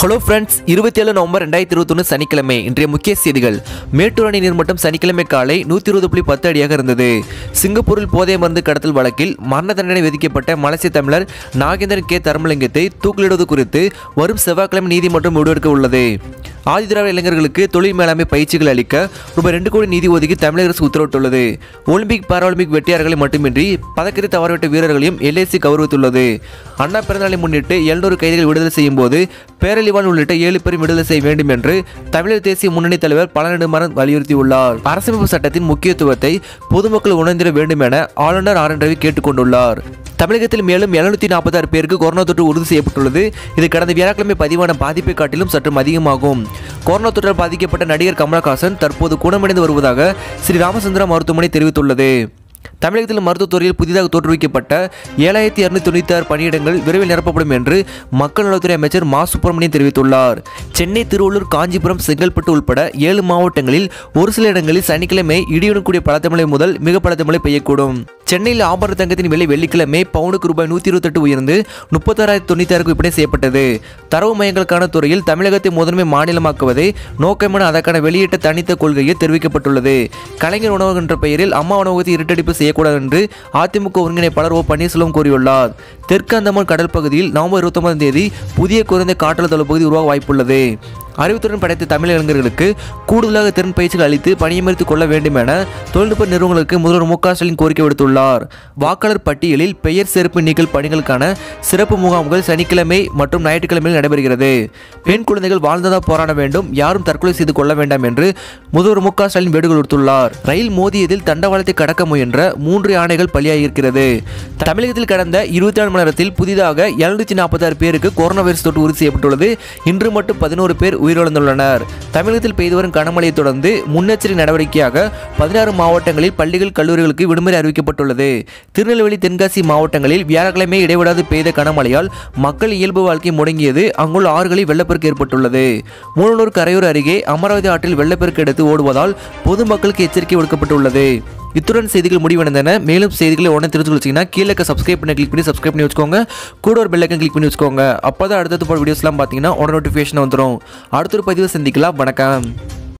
Hello friends இருபத்தி ஏழு November ரெண்டாயிரத்தி இருபத்தொன்று சனிக்கிழமை. இன்றைய முக்கிய செய்திகள். மேட்டூர் அணை நீர்மட்டம் சனிக்கிழமை காலை நூற்றி இருபது புள்ளி பத்து அடியாக இருந்தது சிங்கப்பூரில் போதை மருந்து கடத்தல் வழக்கில் மரண தண்டனை விதிக்கப்பட்ட மலேசிய தமிழர் நாகேந்திரன் கே தர்மலிங்கத்தை தூக்கிலிடுவது குறித்து வரும் செவ்வாய்க்கிழமை நீதிமன்றம் முடிவெடுக்க உள்ளது. ஆதிதிராவிட இளைஞர்களுக்கு தொழில் மேலாண்மை பயிற்சிகள் அளிக்க ரூபாய் ரெண்டு கோடி நிதி ஒதுக்கி தமிழக அரசு உத்தரவிட்டுள்ளது. ஒலிம்பிக் பாராலிம்பிக் வெற்றியாளர்களை மட்டுமின்றி பதக்கத்தை தவறவிட்ட வீரர்களையும் எல்ஐசி கௌரவித்துள்ளது. அண்ணா பிறந்தநாளை முன்னிட்டு எழுநூறு கைதிகள் விடுதலை செய்யும் போது பேரழிவான் உள்ளிட்ட ஏழு பேரும் விடுதலை செய்ய வேண்டும் என்று தமிழர் தேசிய முன்னணி தலைவர் பல நெடுமாறன் வலியுறுத்தியுள்ளார். அரசமைப்பு சட்டத்தின் முக்கியத்துவத்தை பொதுமக்கள் உணர்ந்திட வேண்டும் என ஆளுநர் ஆர் என் ரவி கேட்டுக்கொண்டுள்ளார். தமிழகத்தில் மேலும் எழுநூத்தி நாற்பத்தாறு பேருக்கு கொரோனா தொற்று உறுதி செய்யப்பட்டுள்ளது. இது கடந்த வியாழக்கிழமை பதிவான பாதிப்பை காட்டிலும் சற்றும் அதிகமாகும். கொரோனா தொற்றால் பாதிக்கப்பட்ட நடிகர் கமலஹாசன் தற்போது குணமடைந்து வருவதாக ஸ்ரீ ராமச்சந்திரா மருத்துவமனை தெரிவித்துள்ளது. தமிழகத்தில் மருத்துவத்துறையில் புதிதாக தோற்றுவிக்கப்பட்ட ஏழாயிரத்தி இரநூத்தி தொண்ணூற்றி ஆறு பணியிடங்கள் விரைவில் நிரப்பப்படும் என்று மக்கள் நலத்துறை அமைச்சர் மா. சுப்பிரமணியன் தெரிவித்துள்ளார். சென்னை திருவள்ளூர் காஞ்சிபுரம் செங்கல்பட்டு உள்பட ஏழு மாவட்டங்களில் ஒரு சில இடங்களில் சனிக்கிழமை இடியுடன் கூடிய பலத்த மழை முதல் மிக பலத்த மழை பெய்யக்கூடும். சென்னையில் ஆபரண தங்கத்தின் விலை வெள்ளிக்கிழமை பவுனுக்கு ரூபாய் நூற்றி இருபத்தெட்டு உயர்ந்து முப்பத்தாறாயிரத்தி தொண்ணூற்றி ஆறு விற்பனை செய்யப்பட்டது. தரவு மையங்களுக்கான துறையில் தமிழகத்தை முதன்மை மாநிலமாக்குவதை நோக்கமென அதற்கான வெளியிட்ட தனித்த கொள்கையை தெரிவிக்கப்பட்டுள்ளது. கலைஞர் உணவகம் என்ற பெயரில் அம்மா உணவகத்தை இருட்டடிப்பு செய்யக்கூடாது என்று அதிமுக ஒருங்கிணைப்பாளர் ஓ பன்னீர்செல்வம் கூறியுள்ளார். தெற்கு அந்தமான் கடல் பகுதியில் நவம்பர் இருபத்தொன்பதாம் தேதி புதிய குறைந்த காற்றழுத்த பகுதி உருவாக வாய்ப்புள்ளது. அறிவுத்துடன் படைத்த தமிழ் இளைஞர்களுக்கு கூடுதலாக திறன் பயிற்சிகள் அளித்து பணியமர்த்திக் கொள்ள வேண்டும் என தொழில்நுட்ப நிறுவனங்களுக்கு முதல்வர் மு க ஸ்டாலின் கோரிக்கை விடுத்துள்ளார். வாக்காளர் பட்டியலில் பெயர் சேர்ப்பு நீக்கல் பணிகளுக்கான சிறப்பு முகாம்கள் சனிக்கிழமை மற்றும் ஞாயிற்றுக்கிழமையில் நடைபெறுகிறது. பெண் குழந்தைகள் வாழ்ந்ததாக போராட வேண்டும் யாரும் தற்கொலை செய்து கொள்ள வேண்டாம் என்று முதல்வர் மு க ஸ்டாலின் வேண்டுகோள் விடுத்துள்ளார். ரயில் மோதியதில் தண்டவாளத்தை கடக்க முயன்ற மூன்று யானைகள் பலியாகியிருக்கிறது. தமிழகத்தில் கடந்த இருபத்தி நாலு மணி நேரத்தில் புதிதாக எழுநூற்றி நாற்பத்தாறு பேருக்கு கொரோனா வைரஸ் தொற்று உறுதி செய்யப்பட்டுள்ளது. இன்று மட்டும் பதினோரு பேர் உயிரிழந்துள்ளனர். தமிழகத்தில் பெய்து வரும் கனமழையை தொடர்ந்து முன்னெச்சரிக்கை நடவடிக்கையாக பதினாறு மாவட்டங்களில் பள்ளிகள் கல்லூரிகளுக்கு விடுமுறை அறிவிக்கப்பட்டுள்ளது. திருநெல்வேலி தென்காசி மாவட்டங்களில் வியாழக்கிழமை இடைவிடாது பெய்த கனமழையால் மக்கள் இயல்பு வாழ்க்கை முடங்கியது. அங்குள்ள ஆறுகளில் வெள்ளப்பெருக்கு ஏற்பட்டுள்ளது. மூலனூர் கரையூர் அருகே அமராவதி ஆற்றில் வெள்ளப்பெருக்கு எடுத்து ஓடுவதால் பொதுமக்களுக்கு எச்சரிக்கை விடுக்கப்பட்டுள்ளது. இத்துடன் செய்திகள் முடிவடைந்தன. மேலும் செய்திகளை உடனே தெரிஞ்சு வச்சிங்கன்னா கீழே சப்ஸ்கிரைப் பண்ணி கிளிக் பண்ணி சப்ஸ்கிரைப் பண்ணி வச்சுக்கோங்க. கூட ஒரு பெல்லைக்கன் கிளிக் பண்ணி வச்சுக்கோங்க. அப்போ தான் அடுத்தது போகிற வீடியோஸ்லாம் பார்த்தீங்கன்னா உடனே நோட்டிஃபிகேஷன் வந்துடும் அடுத்த ஒரு பதிவு சந்திக்கலாம். வணக்கம்.